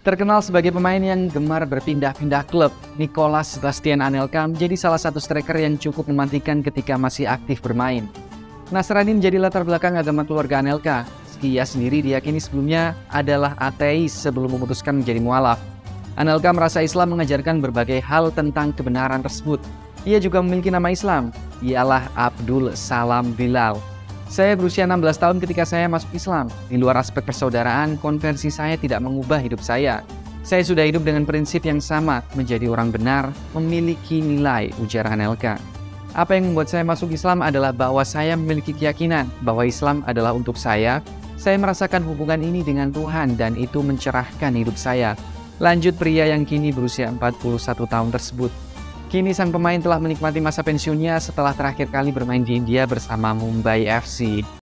Terkenal sebagai pemain yang gemar berpindah-pindah klub, Nicolas Sebastian Anelka menjadi salah satu striker yang cukup memantikan ketika masih aktif bermain. Nasrani menjadi latar belakang agama keluarga Anelka. Ia sendiri diyakini sebelumnya adalah ateis sebelum memutuskan menjadi mualaf. Anelka merasa Islam mengajarkan berbagai hal tentang kebenaran tersebut. Ia juga memiliki nama Islam, ialah Abdul Salam Bilal. Saya berusia 16 tahun ketika saya masuk Islam. Di luar aspek persaudaraan, konversi saya tidak mengubah hidup saya. Saya sudah hidup dengan prinsip yang sama, menjadi orang benar, memiliki nilai, ujar Anelka. Apa yang membuat saya masuk Islam adalah bahwa saya memiliki keyakinan bahwa Islam adalah untuk saya. Saya merasakan hubungan ini dengan Tuhan dan itu mencerahkan hidup saya. Lanjut pria yang kini berusia 41 tahun tersebut. Kini sang pemain telah menikmati masa pensiunnya setelah terakhir kali bermain di India bersama Mumbai FC.